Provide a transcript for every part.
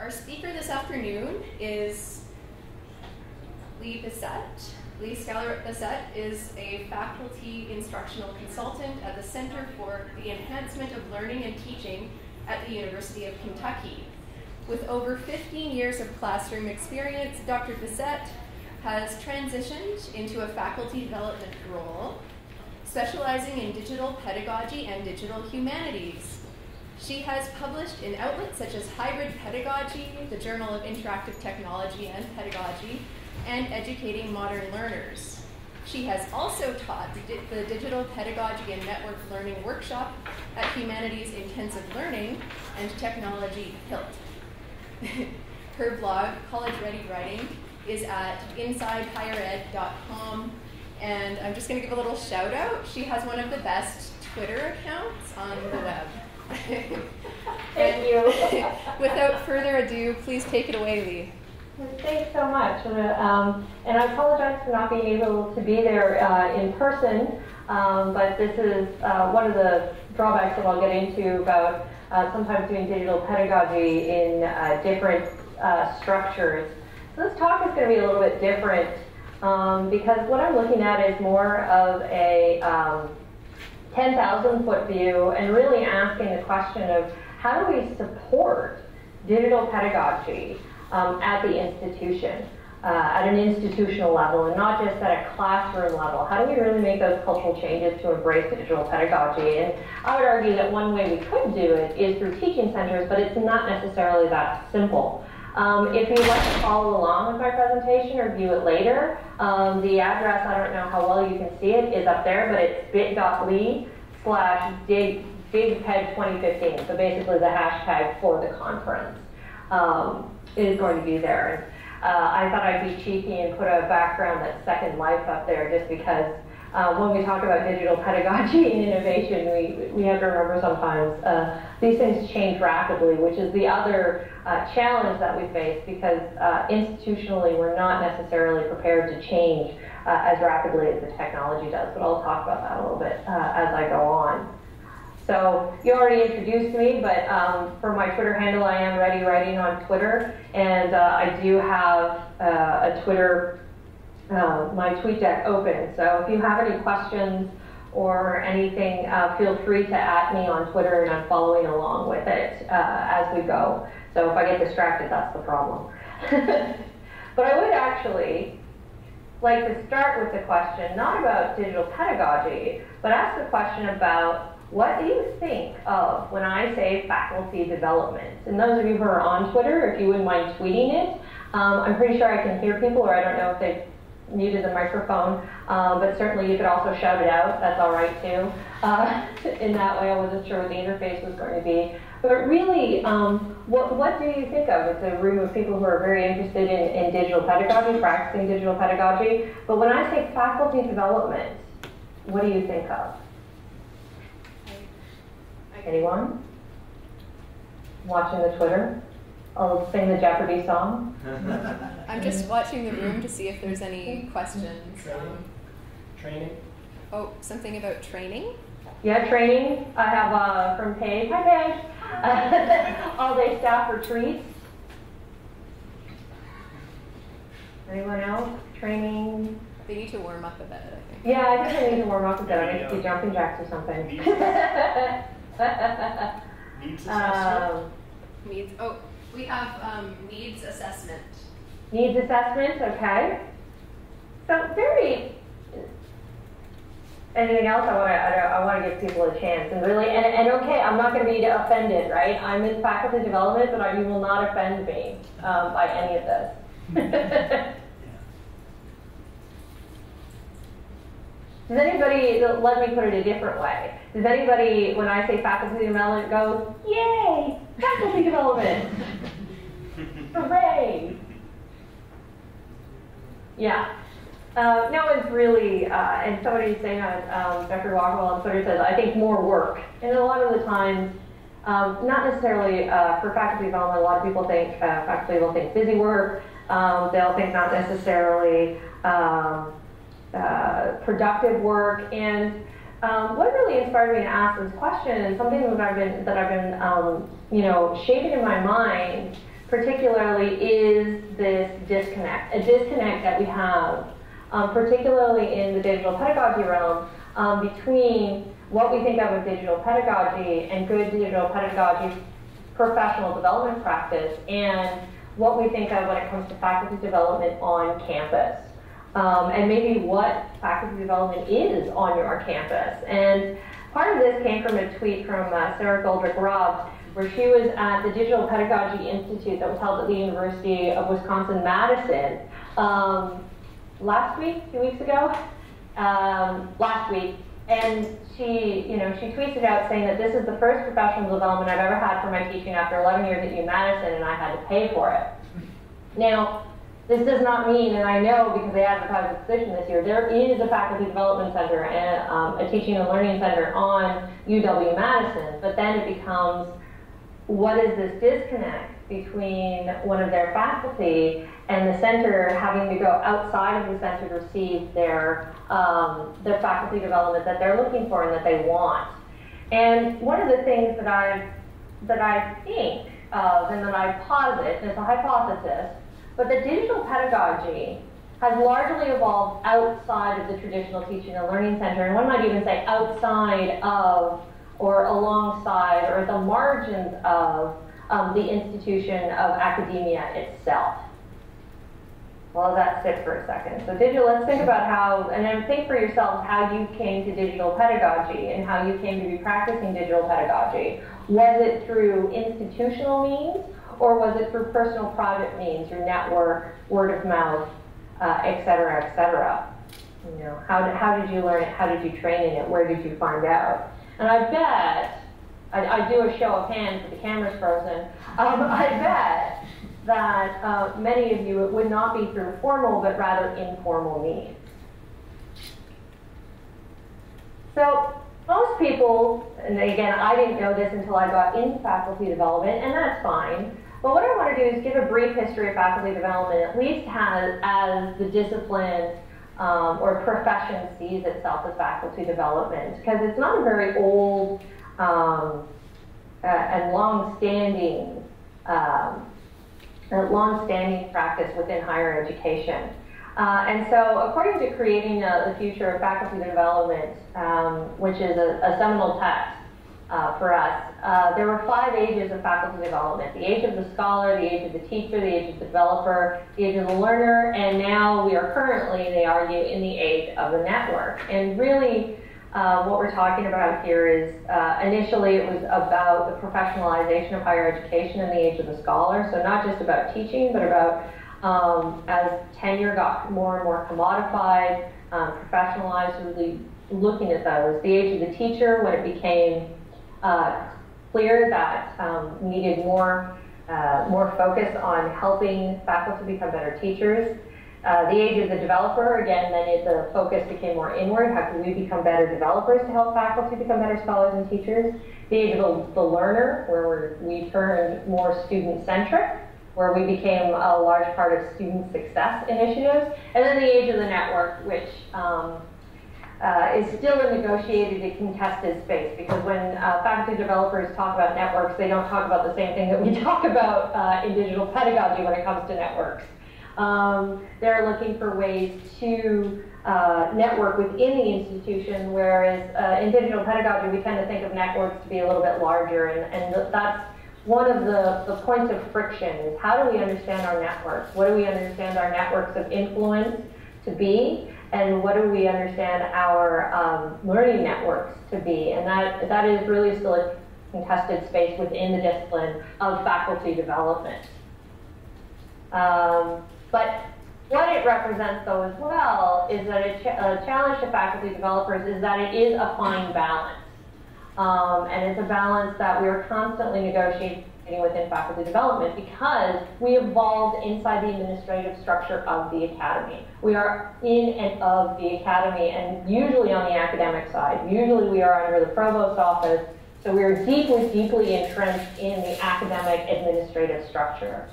Our speaker this afternoon is Lee Bessette. Lee Skallerup Bessette is a faculty instructional consultant at the Center for the Enhancement of Learning and Teaching at the University of Kentucky. With over 15 years of classroom experience, Dr. Bessette has transitioned into a faculty development role, specializing in digital pedagogy and digital humanities. She has published in outlets such as Hybrid Pedagogy, the Journal of Interactive Technology and Pedagogy, and Educating Modern Learners. She has also taught the Digital Pedagogy and Network Learning Workshop at Humanities Intensive Learning and Technology HILT. Her blog, College Ready Writing, is at insidehighered.com. And I'm just going to give a little shout out. She has one of the best Twitter accounts on the web. Thank you. without further ado, please take it away, Lee. Thanks so much. Um, and I apologize for not being able to be there uh, in person, um, but this is uh, one of the drawbacks that I'll get into about uh, sometimes doing digital pedagogy in uh, different uh, structures. So this talk is going to be a little bit different um, because what I'm looking at is more of a um, 10,000 foot view and really asking the question of how do we support digital pedagogy um, at the institution, uh, at an institutional level, and not just at a classroom level? How do we really make those cultural changes to embrace digital pedagogy? And I would argue that one way we could do it is through teaching centers, but it's not necessarily that simple. Um, if you'd like to follow along with my presentation or view it later, um, the address, I don't know how well you can see it, is up there, but it's bit.ly slash dig, digped 2015. So basically the hashtag for the conference um, is going to be there. Uh, I thought I'd be cheeky and put a background that's Second Life up there just because uh, when we talk about digital pedagogy and innovation, we, we have to remember sometimes uh, these things change rapidly, which is the other uh, challenge that we face because uh, institutionally we're not necessarily prepared to change uh, as rapidly as the technology does. But I'll talk about that a little bit uh, as I go on. So you already introduced me, but um, for my Twitter handle, I am Ready Writing on Twitter, and I do have a Twitter uh, my TweetDeck open. So if you have any questions or anything, uh, feel free to at me on Twitter and I'm following along with it uh, as we go. So if I get distracted, that's the problem. but I would actually like to start with the question not about digital pedagogy, but ask the question about what do you think of when I say faculty development? And those of you who are on Twitter, if you wouldn't mind tweeting it, um, I'm pretty sure I can hear people, or I don't know if they muted the microphone, um, but certainly you could also shout it out. That's all right too. Uh, in that way, I wasn't sure what the interface was going to be. But really, um, what, what do you think of? It's a room of people who are very interested in, in digital pedagogy, practicing digital pedagogy. But when I say faculty development, what do you think of? Anyone? Watching the Twitter? I'll sing the Jeopardy song. I'm just watching the room to see if there's any questions. Training. Um, training. Oh, something about training? Yeah, training. I have uh, from Paige. Hi, Paige. Uh, all day staff retreats. Anyone else? Training. They need to warm up a bit, I think. Yeah, I think I need to warm up a bit. I need to do jumping jacks or something. Needs Needs um, assessment. Needs. Oh, we have um, needs assessment. Needs assessment, okay. So very. Anything else? I want to. I, I want to give people a chance, and really, and, and okay, I'm not going to be offended, right? I'm in faculty development, but you will not offend me um, by any of this. Does anybody, let me put it a different way. Does anybody, when I say faculty development, go, yay, faculty development? Hooray! Yeah. Uh, no one's really, uh, and somebody saying on um, Dr. Walkerwell on Twitter says, I think more work. And a lot of the times, um, not necessarily uh, for faculty development, a lot of people think, uh, faculty will think busy work. Um, they'll think not necessarily um, uh, productive work. And um, what really inspired me to ask this question, and something that I've been that I've been um, you know shaping in my mind particularly is this disconnect, a disconnect that we have, um, particularly in the digital pedagogy realm, um, between what we think of as digital pedagogy and good digital pedagogy professional development practice and what we think of when it comes to faculty development on campus. Um, and maybe what faculty development is on your campus. And part of this came from a tweet from uh, Sara Goldrick-Rab, where she was at the Digital Pedagogy Institute that was held at the University of Wisconsin Madison um, last week, two weeks ago, um, last week, and she, you know, she tweeted out saying that this is the first professional development I've ever had for my teaching after 11 years at UMadison, and I had to pay for it. Now, this does not mean, and I know because they advertised the position this year, there is a faculty development center and um, a teaching and learning center on UW Madison, but then it becomes what is this disconnect between one of their faculty and the center having to go outside of the center to receive their, um, their faculty development that they're looking for and that they want. And one of the things that I, that I think of and that I posit, and it's a hypothesis, but the digital pedagogy has largely evolved outside of the traditional teaching and learning center, and one might even say outside of or alongside or at the margins of um, the institution of academia itself. Well, that sit for a second. So digital, let's think about how, and then think for yourselves how you came to digital pedagogy and how you came to be practicing digital pedagogy. Was it through institutional means or was it through personal private means, your network, word of mouth, uh, et cetera, et cetera? You know, how how did you learn it? How did you train in it? Where did you find out? And I bet, I, I do a show of hands, but the camera's frozen. Um, I bet that uh, many of you, it would not be through formal, but rather informal means. So most people, and again, I didn't know this until I got into faculty development, and that's fine. But what I want to do is give a brief history of faculty development, at least has, as the discipline um, or profession sees itself as faculty development, because it's not a very old um, uh, and long-standing um, long-standing practice within higher education. Uh, and so, according to Creating the Future of Faculty Development, um, which is a, a seminal text uh, for us, uh, there were five ages of faculty development the age of the scholar, the age of the teacher, the age of the developer, the age of the learner, and now we are currently, they argue, in the age of the network. And really, uh, what we're talking about here is uh, initially it was about the professionalization of higher education in the age of the scholar, so not just about teaching, but about um, as tenure got more and more commodified, um, professionalized, really looking at those. The age of the teacher, when it became uh, clear that um, needed more, uh, more focus on helping faculty become better teachers. Uh, the age of the developer, again, then it, the focus became more inward. How can we become better developers to help faculty become better scholars and teachers? The age of the, the learner, where we turned more student-centric, where we became a large part of student success initiatives. And then the age of the network, which um, uh, is still a negotiated and contested space because when uh, faculty developers talk about networks, they don't talk about the same thing that we talk about uh, in digital pedagogy when it comes to networks. Um, they're looking for ways to uh, network within the institution, whereas uh, in digital pedagogy, we tend to think of networks to be a little bit larger, and, and that's one of the, the points of friction is how do we understand our networks? What do we understand our networks of influence to be? And what do we understand our um, learning networks to be? And that, that is really still a contested space within the discipline of faculty development. Um, but what it represents, though, as well, is that a, ch a, challenge to faculty developers is that it is a fine balance. Um, and it's a balance that we are constantly negotiating within faculty development because we evolved inside the administrative structure of the academy. We are in and of the academy and usually on the academic side. Usually we are under the provost office, so we are deeply, deeply entrenched in the academic administrative structure.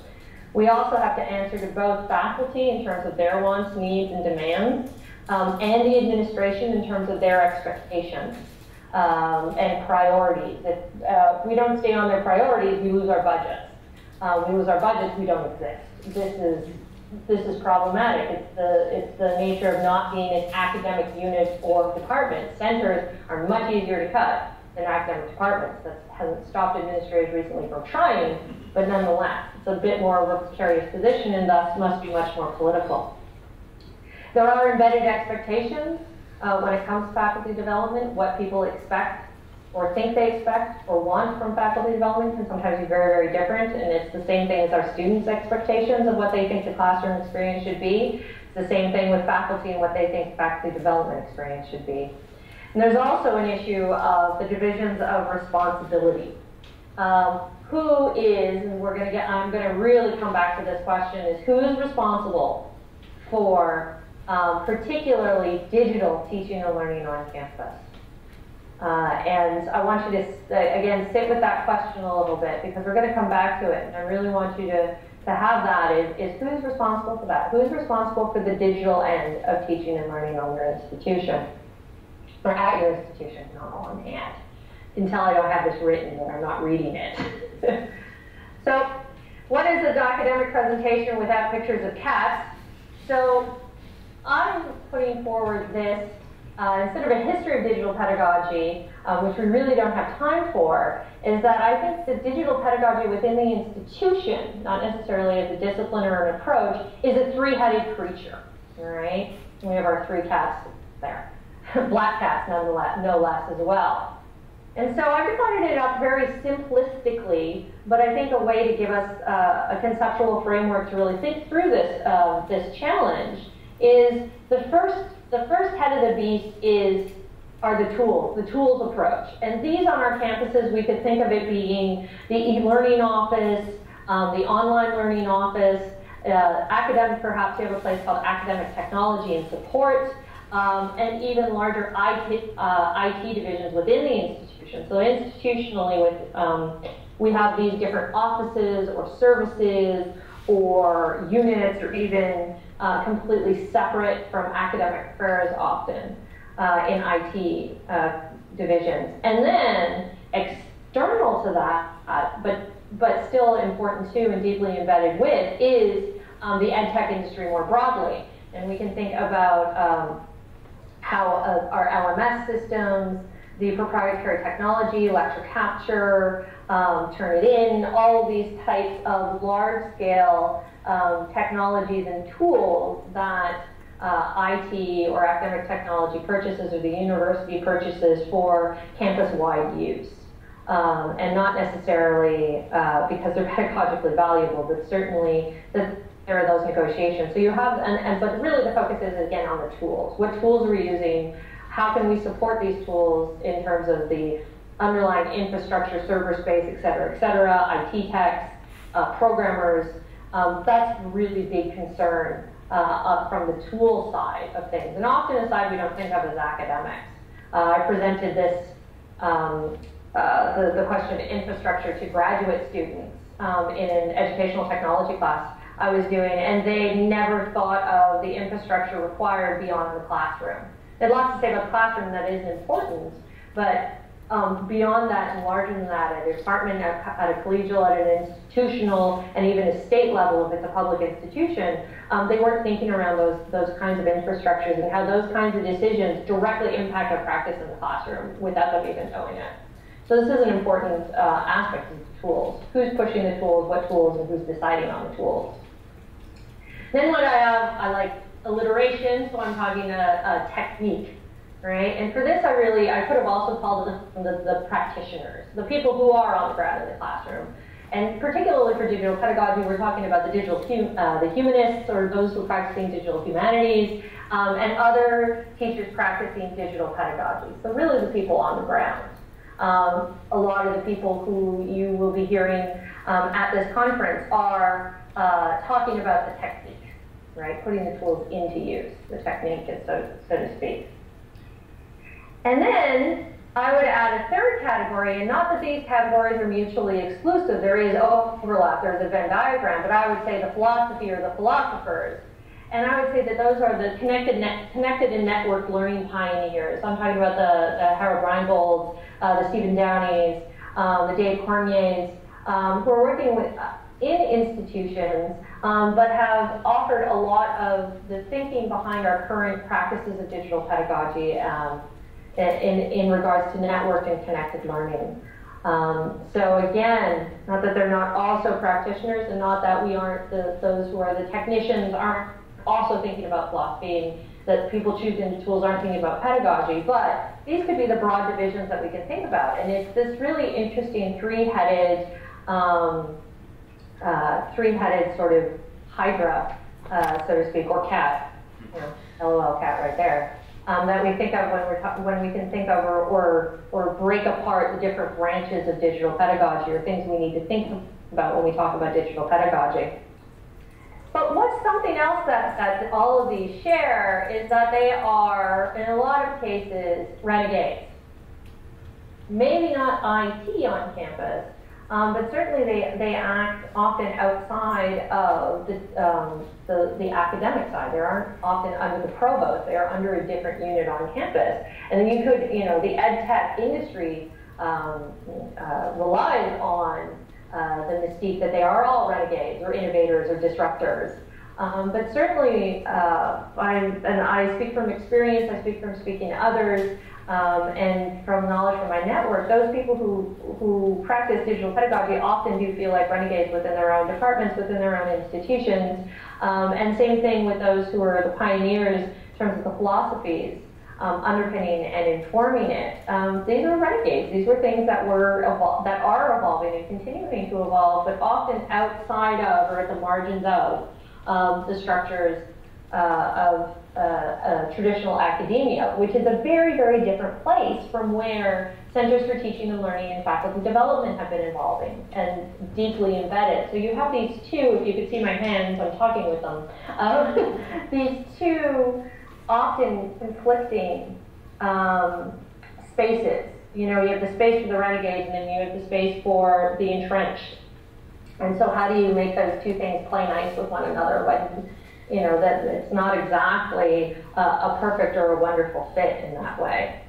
We also have to answer to both faculty in terms of their wants, needs, and demands, um, and the administration in terms of their expectations um, and priorities. If uh, we don't stay on their priorities, we lose our budgets. uh, we lose our budgets, we don't exist. This is this is problematic. It's the it's the nature of not being an academic unit or department. Centers are much easier to cut than academic departments. That hasn't stopped administrators recently from trying, but nonetheless, it's a bit more of a precarious position and thus must be much more political. There are embedded expectations uh, when it comes to faculty development, what people expect or think they expect or want from faculty development can sometimes be very, very different. And it's the same thing as our students' expectations of what they think the classroom experience should be. It's the same thing with faculty and what they think faculty development experience should be. And there's also an issue of the divisions of responsibility. Um, who is, and we're going to get, I'm going to really come back to this question, is who is responsible for um, particularly digital teaching and learning on campus? Uh, and I want you to, uh, again, sit with that question a little bit because we're going to come back to it. And I really want you to, to have that is, is who's responsible for that? Who's responsible for the digital end of teaching and learning on your institution? Or at your institution, not on can tell I don't have this written, but I'm not reading it. so, what is a academic presentation without pictures of cats? So, I'm putting forward this uh, instead of a history of digital pedagogy, uh, which we really don't have time for, is that I think the digital pedagogy within the institution, not necessarily as a discipline or an approach, is a three-headed creature. All right, we have our three cats there, black cats nonetheless, no less as well. And so I divided it up very simplistically, but I think a way to give us uh, a conceptual framework to really think through this uh, this challenge is the first the first head of the beast is are the tools, the tools approach. And these on our campuses, we could think of it being the e-learning office, um, the online learning office, uh, academic, perhaps you have a place called academic technology and support, um, and even larger IT, uh, IT divisions within the institution. So institutionally, with um, we have these different offices or services or units or even uh, completely separate from academic affairs often uh, in IT uh, divisions. And then external to that, but, but still important too and deeply embedded with, is um, the ed tech industry more broadly. And we can think about um, how uh, our LMS systems, the proprietary technology, lecture capture, um, Turnitin, all of these types of large scale um, technologies and tools that uh, IT or academic technology purchases or the university purchases for campus-wide use. Um, and not necessarily uh, because they're pedagogically valuable, but certainly that there are those negotiations. So you have, and, and but really the focus is again on the tools. What tools are we using? How can we support these tools in terms of the underlying infrastructure, server space, et cetera, et cetera, IT techs, uh, programmers, um, that's really big concern uh, from the tool side of things. And often a side we don't think of as academics. Uh, I presented this, um, uh, the, the, question of infrastructure to graduate students um, in an educational technology class I was doing, and they never thought of the infrastructure required beyond the classroom. They had lots to say about the classroom that is important, but um, beyond that and larger than that, at a department, at, a collegial, at an institutional, and even a state level, if it's a public institution, um, they weren't thinking around those, those kinds of infrastructures and how those kinds of decisions directly impact our practice in the classroom without them even knowing it. So this is an important uh, aspect of the tools. Who's pushing the tools, what tools, and who's deciding on the tools. Then what I have, I like alliteration, so I'm talking a, a technique right? And for this, I really, I could have also called them the, the, practitioners, the people who are on the ground in the classroom. And particularly for digital pedagogy, we're talking about the digital, uh, the humanists or those who are practicing digital humanities, um, and other teachers practicing digital pedagogy. So really the people on the ground. Um, a lot of the people who you will be hearing um, at this conference are uh, talking about the technique, right? Putting the tools into use, the technique, so, so to speak. And then I would add a third category, and not that these categories are mutually exclusive. There is overlap. There's a Venn diagram, but I would say the philosophy or the philosophers. And I would say that those are the connected, net, connected and networked learning pioneers. I'm talking about the, the Howard Rheingolds, uh, the Stephen Downeys, um, the Dave Cormiers, um, who are working with, uh, in institutions, um, but have offered a lot of the thinking behind our current practices of digital pedagogy um, in, in regards to networked and connected learning. Um, so again, not that they're not also practitioners and not that we aren't the, those who are the technicians aren't also thinking about philosophy and that people choosing the tools aren't thinking about pedagogy, but these could be the broad divisions that we can think about. And it's this really interesting three-headed, um, uh, three-headed sort of hydra, uh, so to speak, or cat, you know, LOL cat right there um, that we think of when we're ta- when we can think of or, or or break apart the different branches of digital pedagogy or things we need to think about when we talk about digital pedagogy. But what's something else that, that all of these share is that they are, in a lot of cases, renegades. Maybe not IT on campus, um, but certainly they, they act often outside of the, um, the, the, academic side. They aren't often under the provost. They are under a different unit on campus. And then you could, you know, the ed tech industry um, uh, relies on uh, the mystique that they are all renegades or innovators or disruptors. Um, but certainly, uh, I, and I speak from experience, I speak from speaking to others, um, and from knowledge from my network, those people who, who practice digital pedagogy often do feel like renegades within their own departments, within their own institutions. Um, and same thing with those who are the pioneers in terms of the philosophies um, underpinning and informing it. Um, these are renegades. These were things that were that are evolving and continuing to evolve, but often outside of or at the margins of um, the structures uh, of uh, uh, traditional academia, which is a very, very different place from where Centers for Teaching and Learning and Faculty Development have been evolving and deeply embedded. So you have these two, if you could see my hands, I'm talking with them, um, these two often conflicting um, spaces. You know, you have the space for the renegades and then you have the space for the entrenched. And so how do you make those two things play nice with one another when you know, that it's not exactly a, a perfect or a wonderful fit in that way.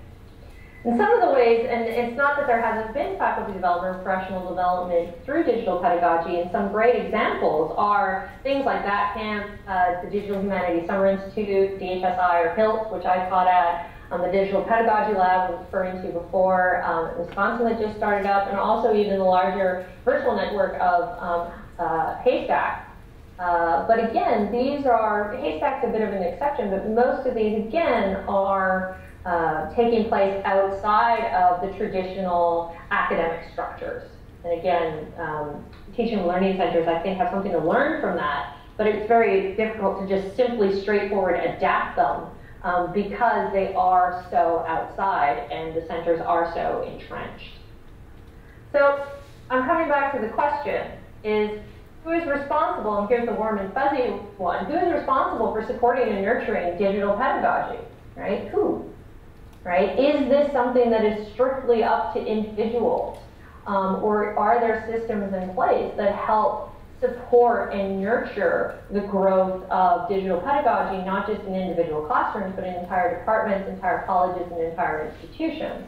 And some of the ways, and it's not that there hasn't been faculty development, professional development through digital pedagogy, and some great examples are things like THATCamp, uh, the Digital Humanities Summer Institute, DHSI or HILT, which I taught at, um, the Digital Pedagogy Lab I was referring to before, um, Wisconsin that just started up, and also even the larger virtual network of um, uh, HASTAC, uh, but again, these are, HASTAC's a bit of an exception, but most of these, again, are uh, taking place outside of the traditional academic structures. And again, um, teaching and learning centers, I think, have something to learn from that, but it's very difficult to just simply straightforward adapt them um, because they are so outside and the centers are so entrenched. So I'm coming back to the question, is who is responsible, and here's the warm and fuzzy one, who is responsible for supporting and nurturing digital pedagogy, right? Who, right? Is this something that is strictly up to individuals? Um, or are there systems in place that help support and nurture the growth of digital pedagogy, not just in individual classrooms, but in entire departments, entire colleges, and entire institutions?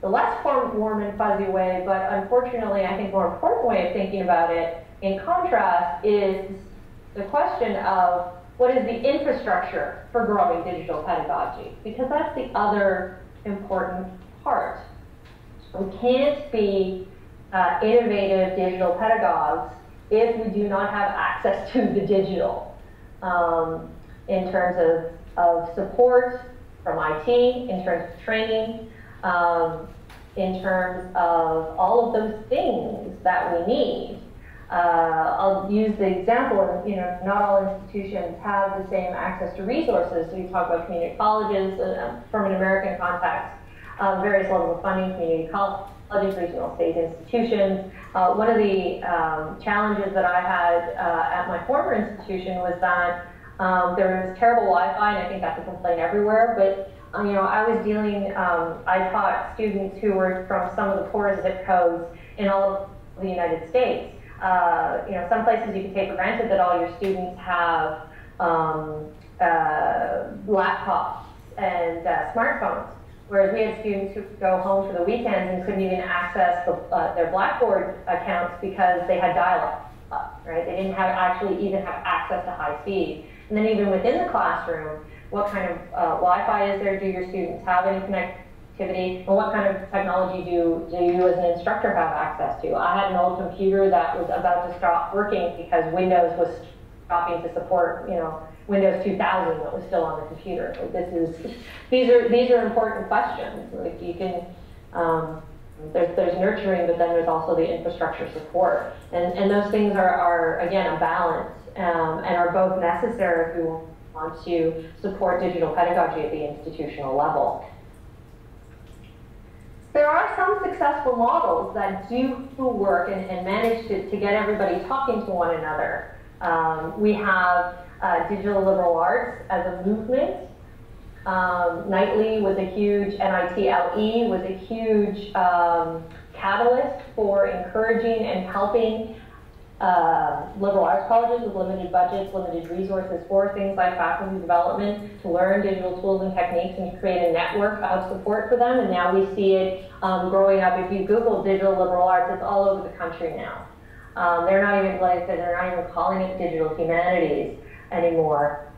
The less warm and fuzzy way, but unfortunately, I think more important way of thinking about it in contrast is the question of what is the infrastructure for growing digital pedagogy? Because that's the other important part. We can't be uh, innovative digital pedagogues if we do not have access to the digital um, in terms of, of support from IT, in terms of training, um, in terms of all of those things that we need uh, I'll use the example of, you know, not all institutions have the same access to resources. So we talk about community colleges uh, from an American context, um, various levels of funding, community colleges, regional state institutions. Uh, one of the um, challenges that I had uh, at my former institution was that um, there was terrible Wi-Fi, and I think that's a complaint everywhere, but uh, you know, I was dealing, um, I taught students who were from some of the poorest zip codes in all of the United States uh, you know, some places you can take for granted that all your students have um, uh, laptops and uh, smartphones. Whereas we had students who go home for the weekends and couldn't even access the, uh, their Blackboard accounts because they had dial-up. right? They didn't have actually even have access to high speed. And then even within the classroom, what kind of uh, Wi-Fi is there? Do your students have any connectivity? And what kind of technology do, do you as an instructor have access to? I had an old computer that was about to stop working because Windows was stopping to support, you know, Windows 2000 that was still on the computer. This is, these are these are important questions. Like you can, um, there's there's nurturing, but then there's also the infrastructure support, and and those things are are again a balance, um, and are both necessary if we want to support digital pedagogy at the institutional level. There are some successful models that do work and, and manage to, to get everybody talking to one another. Um, we have uh, digital liberal arts as a movement. Um, NITLE was a huge, NITLE was a huge um, catalyst for encouraging and helping uh, liberal arts colleges with limited budgets, limited resources for things like faculty development to learn digital tools and techniques and to create a network of support for them. And now we see it um, growing up. If you Google digital liberal arts, it's all over the country now. Um, they're not even, like I said, they're not even calling it digital humanities anymore.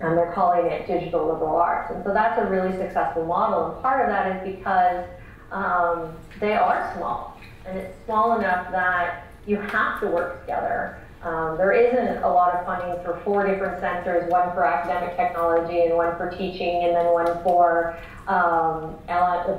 And they're calling it digital liberal arts. And so that's a really successful model. And part of that is because um, they are small. And it's small enough that you have to work together. Um, there isn't a lot of funding for four different centers, one for academic technology and one for teaching and then one for um,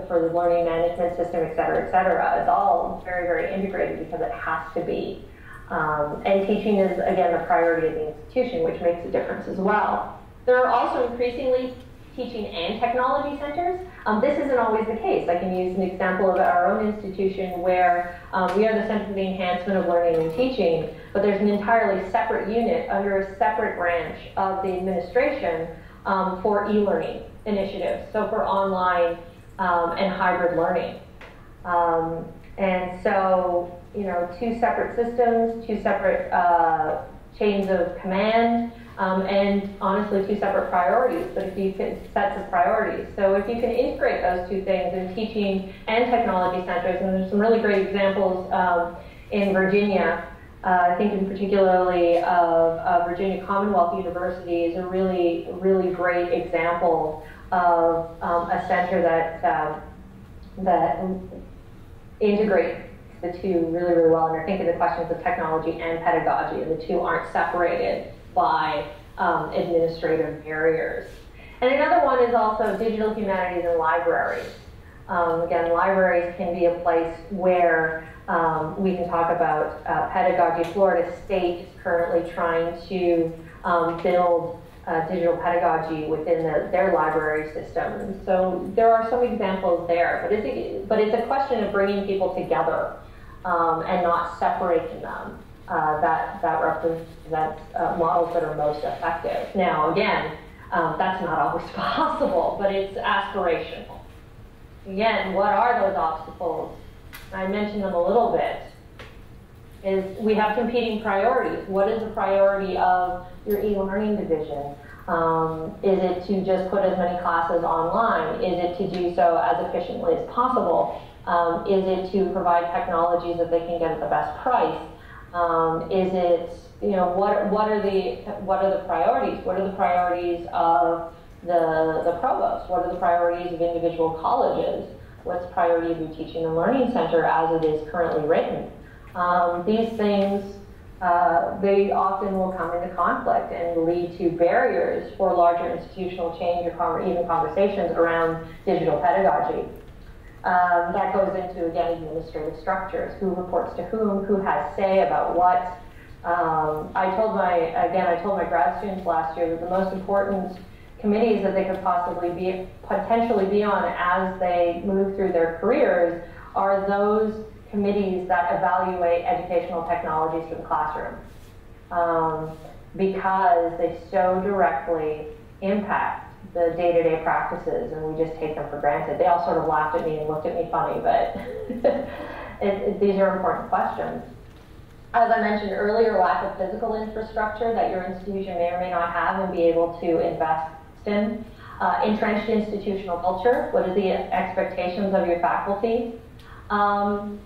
for the learning management system, et cetera, et cetera. It's all very, very integrated because it has to be. Um, and teaching is, again, the priority of the institution, which makes a difference as well. There are also increasingly teaching and technology centers. Um, this isn't always the case. I can use an example of our own institution where um, we are the Center for the Enhancement of Learning and Teaching, but there's an entirely separate unit under a separate branch of the administration um, for e-learning initiatives, so for online um, and hybrid learning. Um, and so you know, two separate systems, two separate uh, chains of command, um, and honestly, two separate priorities, but you can, sets of priorities. So if you can integrate those two things in teaching and technology centers, and there's some really great examples um, in Virginia, uh, I think in particularly of, of, Virginia Commonwealth University is a really, really great example of um, a center that, uh, that integrates the two really, really well and are thinking the questions of technology and pedagogy, and the two aren't separated by um, administrative barriers. And another one is also digital humanities and libraries. Um, again, libraries can be a place where um, we can talk about uh, pedagogy. Florida State is currently trying to um, build uh, digital pedagogy within the, their library system. So there are some examples there, but it's a, but it's a question of bringing people together um, and not separating them. Uh, that, that represents uh, models that are most effective. Now, again, um, that's not always possible, but it's aspirational. Again, what are those obstacles? I mentioned them a little bit. Is we have competing priorities. What is the priority of your e-learning division? Um, is it to just put as many classes online? Is it to do so as efficiently as possible? Um, is it to provide technologies that they can get at the best price? Um, is it, you know, what, what, are the, what are the priorities? What are the priorities of the, the provost? What are the priorities of individual colleges? What's the priority of your teaching and learning center as it is currently written? Um, these things, uh, they often will come into conflict and lead to barriers for larger institutional change or even conversations around digital pedagogy. Um, that goes into, again, administrative structures, who reports to whom, who has say about what. Um, I told my, again, I told my grad students last year that the most important committees that they could possibly be, potentially be on as they move through their careers are those committees that evaluate educational technologies for the classroom. Um, because they so directly impact the day-to-day practices and we just take them for granted. They all sort of laughed at me and looked at me funny, but it, it, these are important questions. As I mentioned earlier, lack of physical infrastructure that your institution may or may not have and be able to invest in. Uh, entrenched institutional culture, what are the expectations of your faculty? Um,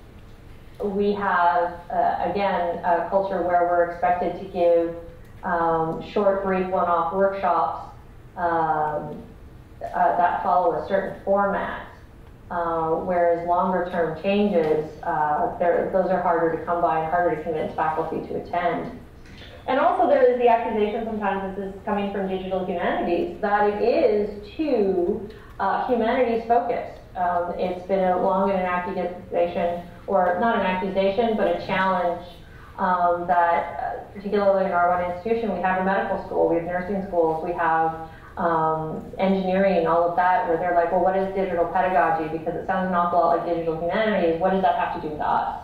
we have, uh, again, a culture where we're expected to give um, short, brief, one-off workshops um, uh, that follow a certain format. Uh, whereas longer term changes, uh, those are harder to come by and harder to convince faculty to attend. And also there is the accusation sometimes this is coming from digital humanities, that it is too uh, humanities focused. Um, it's been a long and an accusation, or not an accusation, but a challenge um, that, uh, particularly in our one institution, we have a medical school, we have nursing schools, we have um, engineering and all of that, where they're like, well, what is digital pedagogy? Because it sounds an awful lot like digital humanities. What does that have to do with us?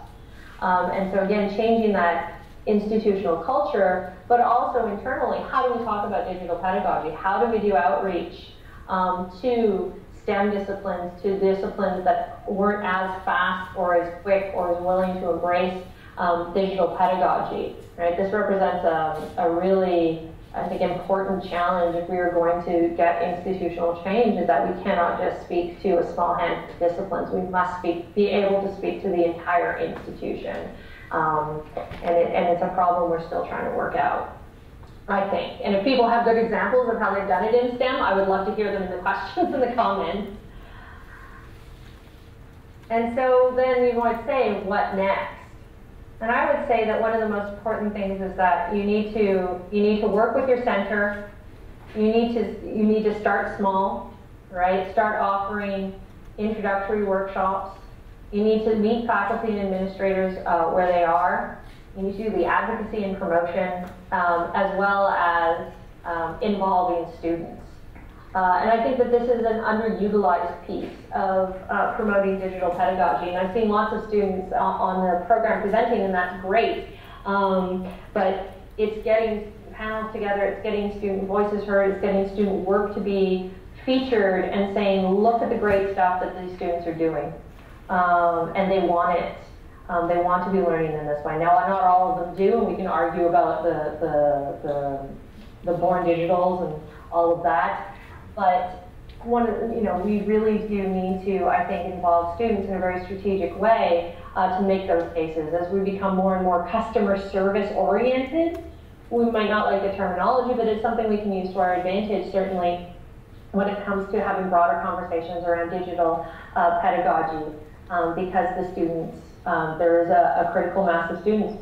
Um, and so again, changing that institutional culture, but also internally, how do we talk about digital pedagogy? How do we do outreach um, to STEM disciplines, to disciplines that weren't as fast or as quick or as willing to embrace um, digital pedagogy? Right? This represents a, a really I think, important challenge if we are going to get institutional change is that we cannot just speak to a small handful of disciplines. We must speak, be able to speak to the entire institution. Um, and, it, and it's a problem we're still trying to work out, I think. And if people have good examples of how they've done it in STEM, I would love to hear them in the questions and the comments. And so then you might say, what next? And I would say that one of the most important things is that you need to you need to work with your center. You need to you need to start small, right? Start offering introductory workshops. You need to meet faculty and administrators uh, where they are. You need to do the advocacy and promotion, um, as well as um, involving students. Uh, and I think that this is an underutilized piece of uh, promoting digital pedagogy. And I've seen lots of students on the program presenting, and that's great. Um, but it's getting panels together, it's getting student voices heard, it's getting student work to be featured and saying, look at the great stuff that these students are doing. Um, and they want it. Um, they want to be learning in this way. Now, not all of them do, and we can argue about the, the, the, the born digitals and all of that. But one, you know, we really do need to, I think, involve students in a very strategic way uh, to make those cases. As we become more and more customer service oriented, we might not like the terminology, but it's something we can use to our advantage, certainly, when it comes to having broader conversations around digital uh, pedagogy, um, because the students, um, there is a, a critical mass of students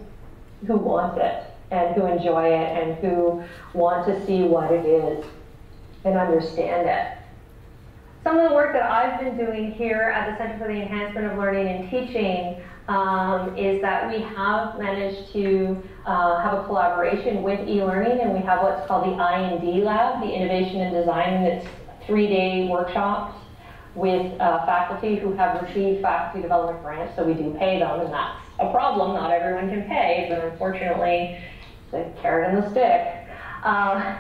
who want it and who enjoy it and who want to see what it is and understand it. Some of the work that I've been doing here at the Center for the Enhancement of Learning and Teaching um, is that we have managed to uh, have a collaboration with eLearning, and we have what's called the I&D Lab, the Innovation and Design. It's three-day workshops with uh, faculty who have received faculty development grants, so we do pay them, and that's a problem. Not everyone can pay, but unfortunately, the carrot and the stick. Uh,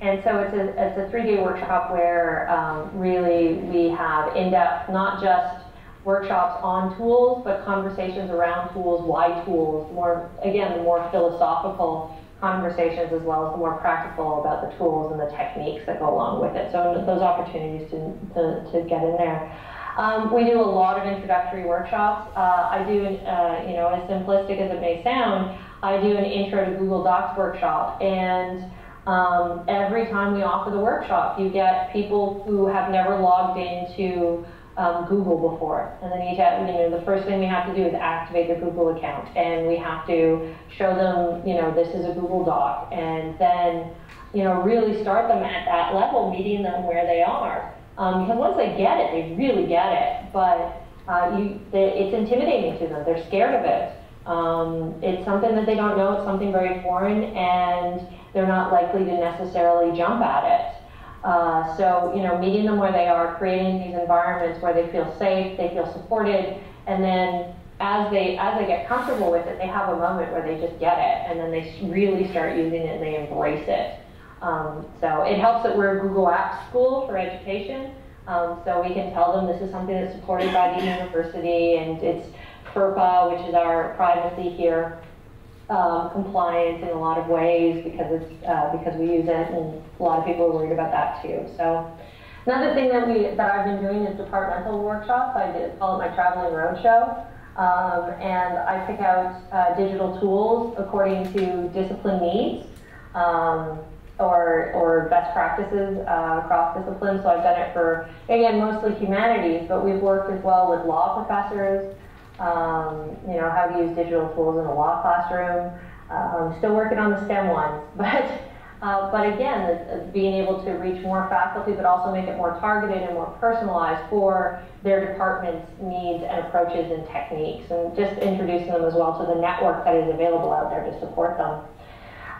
and so it's a, it's a three-day workshop where um, really we have in-depth, not just workshops on tools, but conversations around tools, why tools, more, again, the more philosophical conversations as well as the more practical about the tools and the techniques that go along with it. So those opportunities to, to, to get in there. Um, we do a lot of introductory workshops. Uh, I do, uh, you know, as simplistic as it may sound, I do an intro to Google Docs workshop. And um, every time we offer the workshop, you get people who have never logged into um, Google before. And then you, have, you know, the first thing we have to do is activate their Google account. And we have to show them, you know, this is a Google Doc. And then, you know, really start them at that level, meeting them where they are. Um, because once they get it, they really get it. But uh, you, they, it's intimidating to them. They're scared of it. Um, it's something that they don't know. It's something very foreign. And they're not likely to necessarily jump at it. Uh, so, you know, meeting them where they are, creating these environments where they feel safe, they feel supported, and then as they as they get comfortable with it, they have a moment where they just get it, and then they really start using it and they embrace it. Um, so it helps that we're a Google Apps school for education. Um, so we can tell them this is something that's supported by the university, and it's FERPA, which is our privacy here um, compliant in a lot of ways because it's uh, because we use it, and a lot of people are worried about that too. So another thing that we that I've been doing is departmental workshops. I did call it my traveling roadshow. Um, and I pick out uh, digital tools according to discipline needs um, or, or best practices uh, across disciplines. So I've done it for, again, mostly humanities, but we've worked as well with law professors, um, you know, how to use digital tools in a law classroom. I'm um, still working on the STEM ones, but uh, but again, being able to reach more faculty, but also make it more targeted and more personalized for their department's needs and approaches and techniques, and just introducing them as well to the network that is available out there to support them.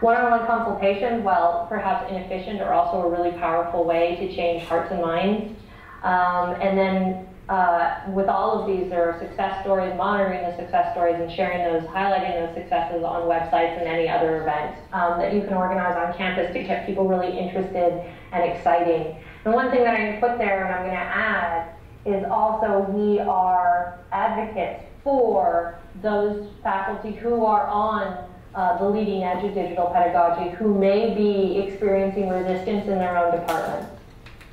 One-on-one consultations, while perhaps inefficient, are also a really powerful way to change hearts and minds. Um, and then uh, with all of these, there are success stories, monitoring the success stories and sharing those, highlighting those successes on websites and any other event um, that you can organize on campus to get people really interested and exciting. And one thing that to put there and I'm going to add is also we are advocates for those faculty who are on uh, the leading edge of digital pedagogy who may be experiencing resistance in their own departments.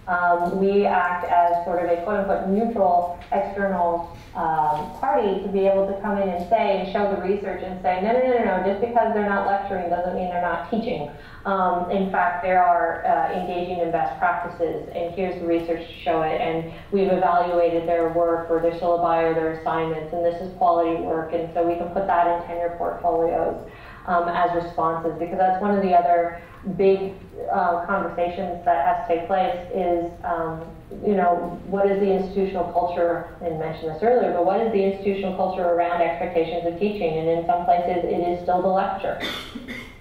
Um, we act as sort of a quote unquote neutral external um, party to be able to come in and say and show the research and say, no, no, no, no, no, just because they're not lecturing doesn't mean they're not teaching. Um, in fact, they are uh, engaging in best practices, and here's the research to show it. And we've evaluated their work or their syllabi or their assignments, and this is quality work, and so we can put that in tenure portfolios um, as responses because that's one of the other big uh, conversations that has to take place is, um, you know, what is the institutional culture, and mentioned this earlier, but what is the institutional culture around expectations of teaching? And in some places, it is still the lecture.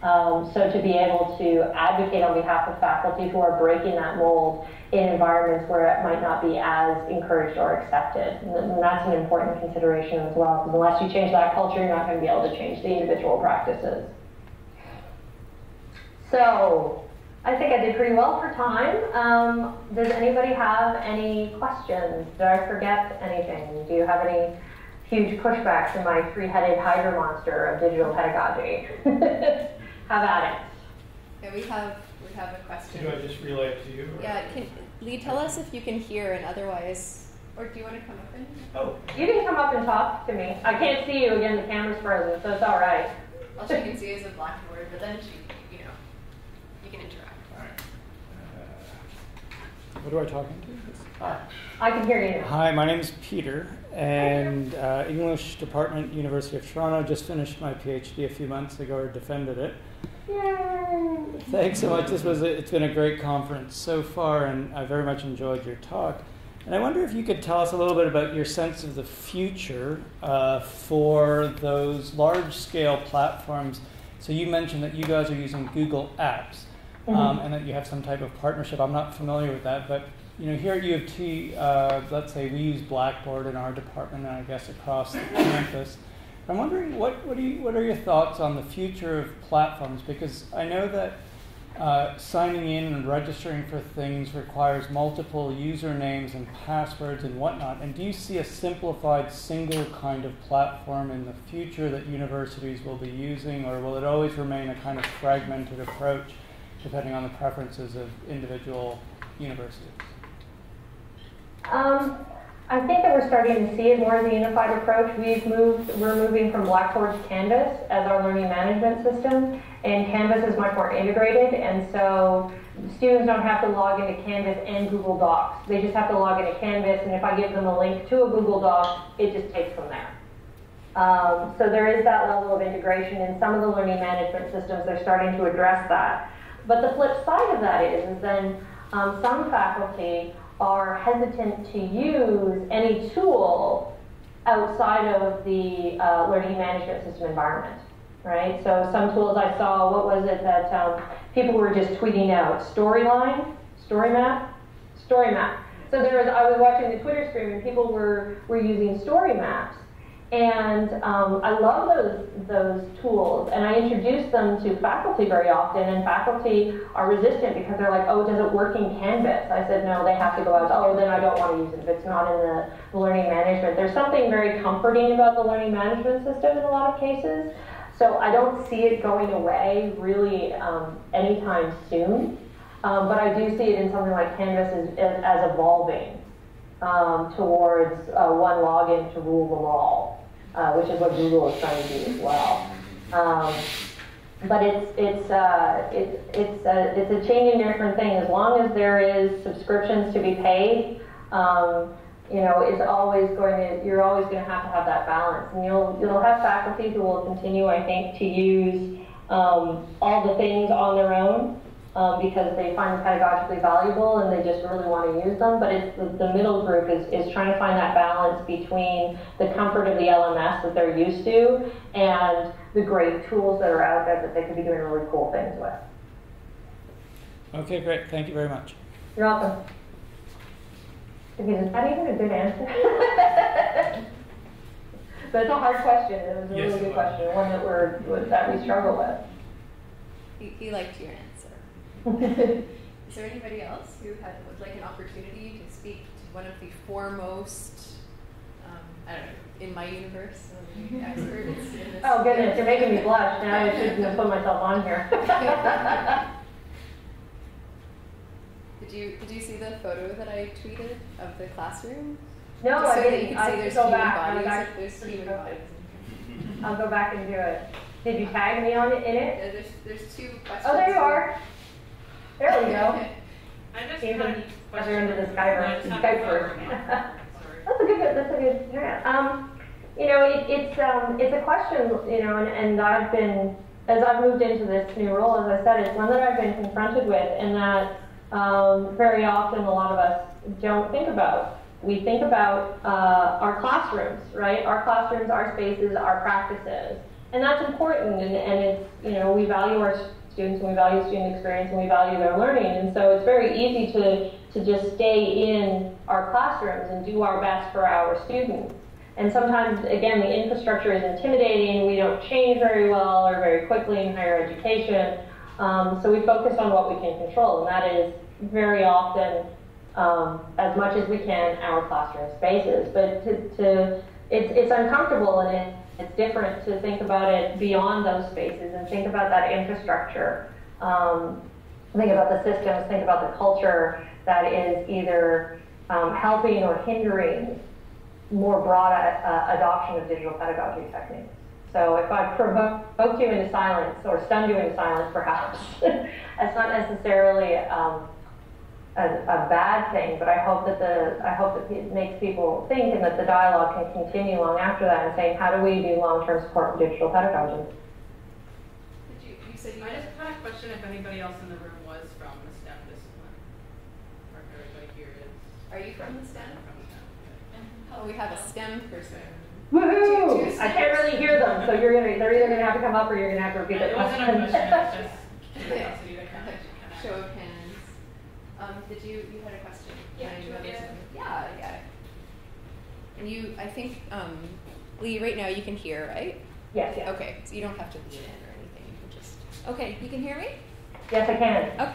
Um, so to be able to advocate on behalf of faculty who are breaking that mold in environments where it might not be as encouraged or accepted. And that's an important consideration as well, because unless you change that culture, you're not going to be able to change the individual practices. So, I think I did pretty well for time. Um, does anybody have any questions? Did I forget anything? Do you have any huge pushbacks to my three-headed hydra monster of digital pedagogy? have about it. Yeah, we have we have a question. Do I just relay it to you? Or? Yeah, can Lee tell us if you can hear and otherwise, or do you want to come up and? Oh. You can come up and talk to me. I can't see you again. The camera's frozen, so it's all right. All she can see is a blackboard, but then she you know, you can interact. All right. Uh, what do I talk into? Uh, I can hear you. Hi, my name is Peter, and uh, English Department, University of Toronto. Just finished my PhD a few months ago, or defended it. Yay! Thanks so much. This was a, it's been a great conference so far, and I very much enjoyed your talk. And I wonder if you could tell us a little bit about your sense of the future uh, for those large scale platforms. So you mentioned that you guys are using Google Apps mm-hmm. um, and that you have some type of partnership. I'm not familiar with that, but you know, here at U of T, uh, let's say we use Blackboard in our department, and I guess across the campus. I'm wondering what what, do you, what are your thoughts on the future of platforms? Because I know that uh, signing in and registering for things requires multiple usernames and passwords and whatnot. And do you see a simplified single kind of platform in the future that universities will be using, or will it always remain a kind of fragmented approach? Depending on the preferences of individual universities? Um, I think that we're starting to see it more as a unified approach. We've moved, we're moving from Blackboard to Canvas as our learning management system, and Canvas is much more integrated, and so students don't have to log into Canvas and Google Docs. They just have to log into Canvas, and if I give them a link to a Google Doc, it just takes them there. Um, so there is that level of integration, and some of the learning management systems are starting to address that. But the flip side of that is, is then um, some faculty are hesitant to use any tool outside of the uh, learning management system environment, right? So some tools I saw, what was it that um, people were just tweeting out? Storyline, StoryMap, StoryMap. So there was, I was watching the Twitter stream and people were, were using story maps and um, I love those, those tools, and I introduce them to faculty very often, and faculty are resistant because they're like, oh, does it work in Canvas? I said, no, they have to go out. Oh, then I don't want to use it if it's not in the learning management. There's something very comforting about the learning management system in a lot of cases, so I don't see it going away really um, anytime soon, um, but I do see it in something like Canvas as, as evolving um, towards uh, one login to rule them all. Uh, which is what Google is trying to do as well. Um, but it's it's uh, it's it's a, it's a changing different thing. As long as there is subscriptions to be paid, um, you know, it's always going to you're always going to have to have that balance, and you'll you'll have faculty who will continue, I think, to use um, all the things on their own um, because they find them pedagogically valuable and they just really want to use them. But it's the, the middle group is, is trying to find that balance between the comfort of the LMS that they're used to and the great tools that are out there that they could be doing really cool things with. Okay, great. Thank you very much. You're welcome. Okay, is that even a good answer? but it's a hard question. It was a Yes, really good question, one that we're that we struggle with. He, he liked your answer. Is there anybody else who had, would like an opportunity to speak to one of the foremost, um, I don't know, in my universe, experts in this? Oh goodness, you're making me blush. Now I shouldn't have put myself on here. Did you did you see the photo that I tweeted of the classroom? no, Just I so that you didn't. can I see there's go human back. I was bodies. actually There's human bodies. I'll go back and do it. Did you tag me on it in it? Yeah, there's there's two questions. Oh, there you here. are. There we go. I just Even other end the. Skype, Skype first. That's a good. That's a good. Yeah. Um, you know, it, it's um, it's a question. You know, and, and I've been as I've moved into this new role, as I said, it's one that I've been confronted with, and that um, very often a lot of us don't think about. We think about uh, our classrooms, right? Our classrooms, our spaces, our practices, and that's important. And, and it's you know we value our students and we value student experience and we value their learning, and so it's very easy to to just stay in our classrooms and do our best for our students. And sometimes, again, the infrastructure is intimidating. We don't change very well or very quickly in higher education. Um, so we focus on what we can control, and that is very often, um, as much as we can, our classroom spaces. But to, to it's, it's uncomfortable and it, it's different to think about it beyond those spaces and think about that infrastructure. Um, think about the systems, think about the culture that is either um, helping or hindering more broad uh, adoption of digital pedagogy techniques. So if I provoked you into silence or stunned you into silence, perhaps, that's not necessarily um, a, a bad thing, but I hope that the I hope that it makes people think and that the dialogue can continue long after that and saying how do we do long-term support for digital pedagogy? Did you you said you I had just had a question if anybody else in the room was from the STEM discipline. Or if everybody here is Are you from the STEM? from STEM. Oh, we have a STEM person. Woohoo! Two- two I can't really hear them, so you're gonna they're either gonna have to come up or you're gonna have to repeat the It wasn't a question. question, it was just curiosity to kind of. Show of hands. Um, did you, you had a question? Yeah, Uh, you sure, yeah. Yeah, yeah. And you, I think, um, Lee, right now you can hear, right? Yes, yes. Okay, so you don't have to lean in or anything, you can just, okay, you can hear me? Yes, I can. Okay.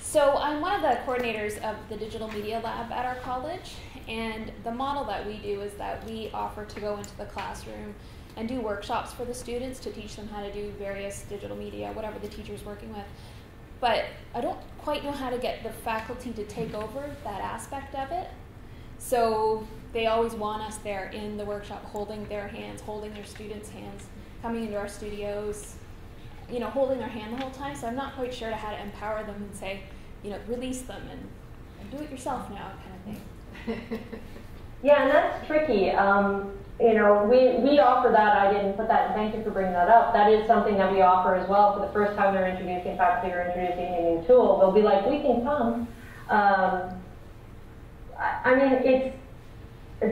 So I'm one of the coordinators of the Digital Media Lab at our college, and the model that we do is that we offer to go into the classroom and do workshops for the students to teach them how to do various digital media, whatever the teacher's working with. But I don't quite know how to get the faculty to take over that aspect of it. So they always want us there in the workshop, holding their hands, holding their students' hands, coming into our studios, you know, holding their hand the whole time. So I'm not quite sure how to empower them and say, you know, release them and, and do it yourself now, kind of thing. Yeah, and that's tricky. Um, you know, we, we offer that. I didn't put that, thank you for bringing that up. That is something that we offer as well for the first time they're introducing faculty or introducing a new tool. They'll be like, we can come. Um, I, I mean, it's,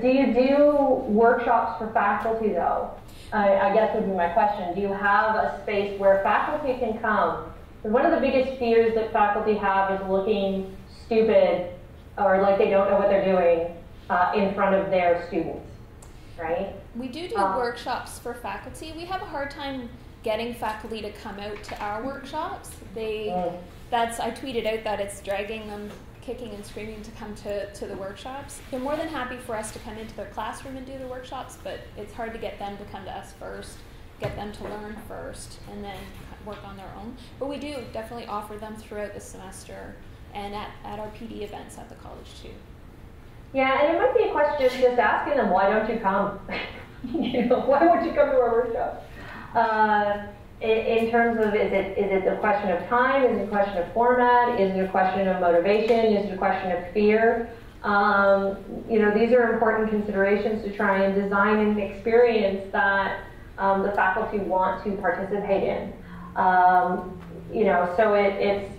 do you do workshops for faculty though? I, I guess would be my question. Do you have a space where faculty can come? one of the biggest fears that faculty have is looking stupid or like they don't know what they're doing uh, in front of their students, right? We do do Um, workshops for faculty. We have a hard time getting faculty to come out to our workshops. They Mm. that's I tweeted out that it's dragging them kicking and screaming to come to, to the workshops. They're more than happy for us to come into their classroom and do the workshops, but it's hard to get them to come to us first, get them to learn first, and then work on their own. But we do definitely offer them throughout the semester and at, at our PD events at the college too. Yeah, and it might be a question of just asking them, why don't you come? you know, why would you come to our workshop? Uh, in, in terms of, is it, is it a question of time? Is it a question of format? Is it a question of motivation? Is it a question of fear? Um, you know, these are important considerations to try and design an experience that um, the faculty want to participate in. Um, you know, so it, it's,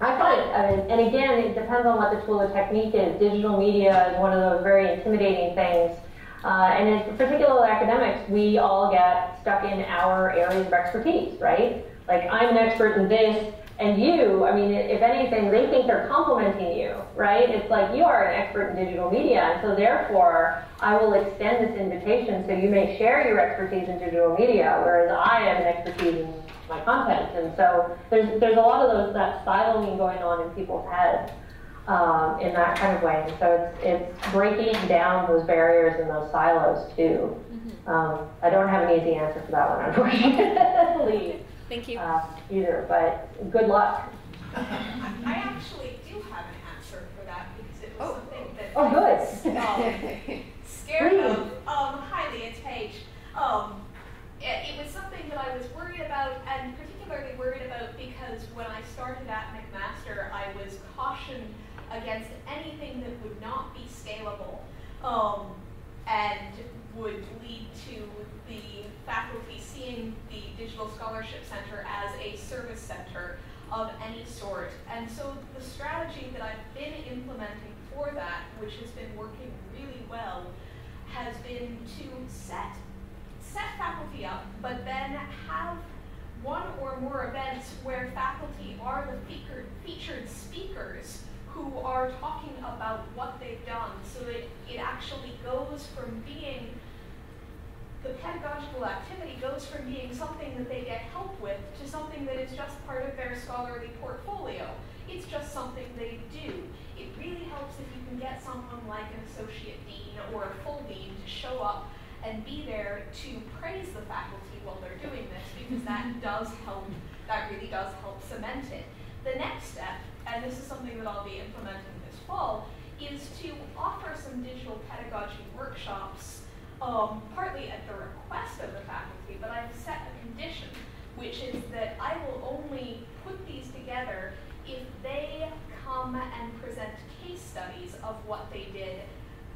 I find, I mean, and again, it depends on what the tool or technique is. Digital media is one of those very intimidating things. Uh, and in particular academics, we all get stuck in our areas of expertise, right? Like, I'm an expert in this, and you, I mean, if anything, they think they're complimenting you, right? It's like you are an expert in digital media, and so therefore, I will extend this invitation so you may share your expertise in digital media, whereas I am an expertise in my content. And so there's there's a lot of those that siloing going on in people's heads um, in that kind of way. And so it's it's breaking down those barriers and those silos too. Mm-hmm. Um, I don't have an easy answer for that one, unfortunately. Thank you. Uh, either, but good luck. I actually do have an answer for that because it was oh. something that oh, I good. was um, scared of. Um, hi, Lee, it's Paige. Um, it, it was something that I was worried about, and particularly worried about because when I started at McMaster, I was cautioned against anything that would not be scalable um, and would lead to the faculty seeing the Digital Scholarship Center as a service center of any sort. And so the strategy that I've been implementing for that, which has been working really well, has been to set set faculty up, but then have one or more events where faculty are the featured, featured speakers who are talking about what they've done so that it actually goes from being the pedagogical activity goes from being something that they get help with to something that is just part of their scholarly portfolio. It's just something they do. It really helps if you can get someone like an associate dean or a full dean to show up and be there to praise the faculty while they're doing this because that does help, that really does help cement it. The next step, and this is something that I'll be implementing this fall, is to offer some digital pedagogy workshops, um, partly at the request of the faculty, but I've set a condition, which is that I will only put these together if they come and present case studies of what they did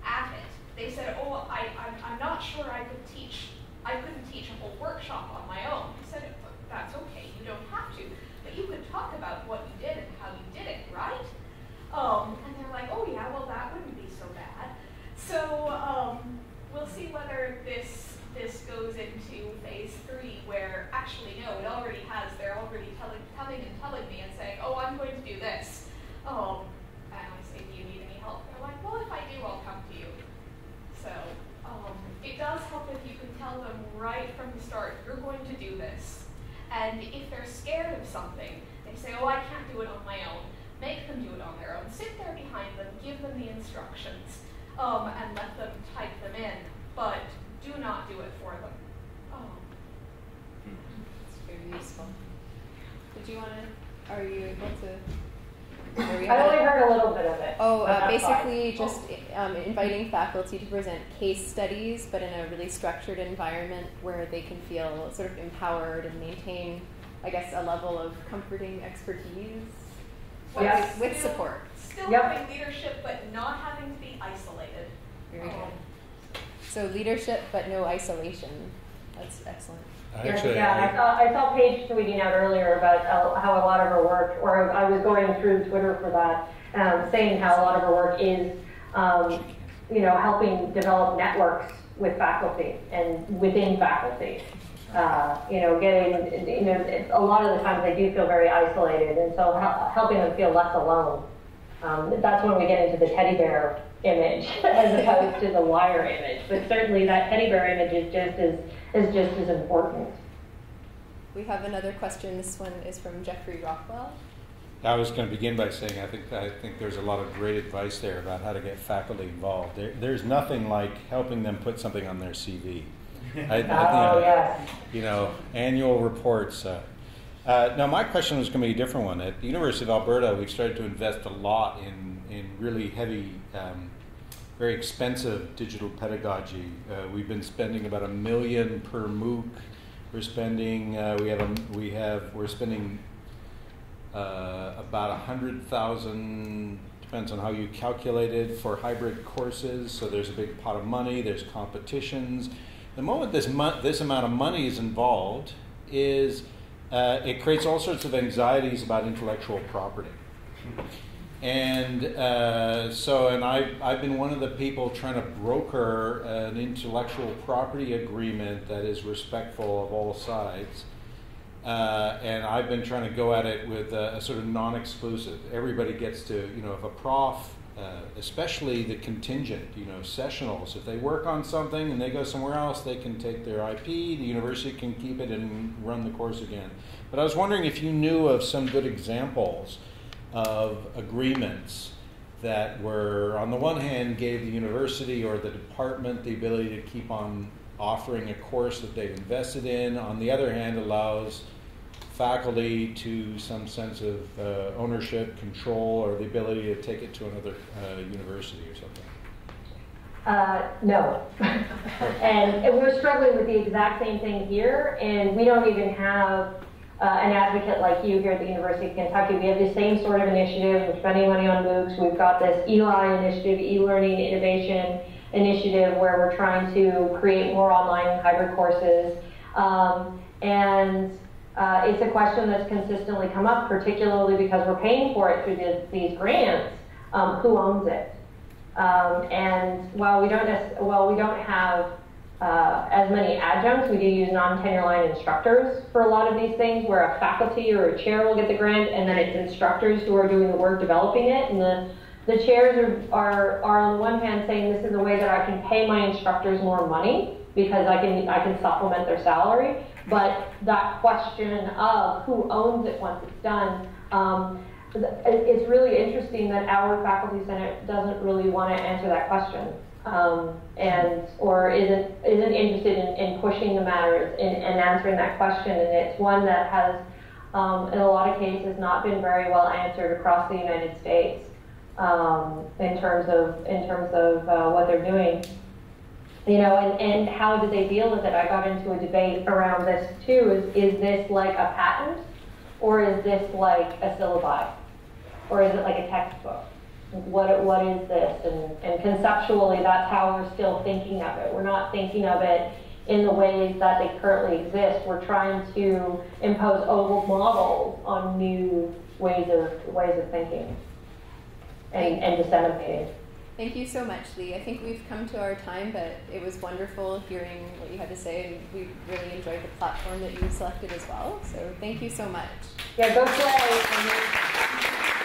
at it they said, oh, I, I'm, I'm not sure I could teach, I couldn't teach a whole workshop on my own. I said, that's okay, you don't have to. But you could talk about what you did and how you did it, right? Um, and they're like, oh yeah, well that wouldn't be so bad. So um, we'll see whether this this goes into phase three, where actually no, it already has. They're already telling, coming and telling me and saying, oh, I'm going to do this. Um, and I say, do you need any help? They're like, well, if I do, I'll come to you. So um, it does help if you can tell them right from the start, you're going to do this. And if they're scared of something, they say, oh, I can't do it on my own. Make them do it on their own. Sit there behind them, give them the instructions, um, and let them type them in. But do not do it for them. Oh. It's very useful. Did you want to, are you able to I only heard a little bit of it. Oh, uh, basically just um, inviting faculty to present case studies, but in a really structured environment where they can feel sort of empowered and maintain, I guess, a level of comforting expertise yes. with, with support. Still yep. having leadership, but not having to be isolated. Very oh. good. So leadership, but no isolation. That's excellent. Actually, yeah, I, I, saw, I saw Paige tweeting out earlier about how a lot of her work, or I was going through Twitter for that, um, saying how a lot of her work is, um, you know, helping develop networks with faculty and within faculty. Uh, you know, getting, you know, a lot of the times they do feel very isolated, and so helping them feel less alone. Um, that's when we get into the teddy bear image as opposed to the wire image. But certainly that teddy bear image is just as is just as important. We have another question. This one is from Geoffrey Rockwell. I was going to begin by saying I think I think there's a lot of great advice there about how to get faculty involved. There, there's nothing like helping them put something on their CV. I, I, oh yes. You know, annual reports. Uh, uh, now, my question was going to be a different one. At the University of Alberta, we've started to invest a lot in in really heavy um, very expensive digital pedagogy. Uh, we've been spending about a million per MOOC. We're spending, uh, we have, a, we have, we're spending uh, about a hundred thousand, depends on how you calculate it, for hybrid courses. So there's a big pot of money. There's competitions. The moment this mo- this amount of money is involved, is uh, it creates all sorts of anxieties about intellectual property. And uh, so, and I've, I've been one of the people trying to broker an intellectual property agreement that is respectful of all sides. Uh, and I've been trying to go at it with a, a sort of non-exclusive. Everybody gets to, you know, if a prof, uh, especially the contingent, you know, sessionals, if they work on something and they go somewhere else, they can take their IP. The university can keep it and run the course again. But I was wondering if you knew of some good examples of agreements that were, on the one hand, gave the university or the department the ability to keep on offering a course that they've invested in. On the other hand, allows faculty to some sense of uh, ownership, control, or the ability to take it to another uh, university or something. Uh, no. and, and we're struggling with the exact same thing here, and we don't even have uh, an advocate like you here at the University of Kentucky. We have the same sort of initiative. We're spending money on MOOCs. We've got this ELI initiative, e-learning innovation initiative, where we're trying to create more online hybrid courses. Um, and uh, it's a question that's consistently come up, particularly because we're paying for it through the, these grants. Um, who owns it? Um, and while we don't while we don't have uh, as many adjuncts, we do use non-tenure line instructors for a lot of these things, where a faculty or a chair will get the grant, and then it's instructors who are doing the work developing it. And the the chairs are, are, are on the one hand saying this is a way that I can pay my instructors more money because I can I can supplement their salary. But that question of who owns it once it's done, um, it's really interesting that our faculty senate doesn't really want to answer that question. Um, and or isn't isn't interested in, in pushing the matters and, and answering that question and it's one that has um, in a lot of cases not been very well answered across the United States um, in terms of in terms of uh, what they're doing you know, and, and how do they deal with it? I got into a debate around this too. Is, is this like a patent or is this like a syllabi? Or is it like a textbook? What, what is this? And, and conceptually, that's how we're still thinking of it. We're not thinking of it in the ways that they currently exist. We're trying to impose old models on new ways of, ways of thinking and, and disseminating. Thank you so much, Lee. I think we've come to our time, but it was wonderful hearing what you had to say, and we really enjoyed the platform that you selected as well. So thank you so much. Yeah, go play.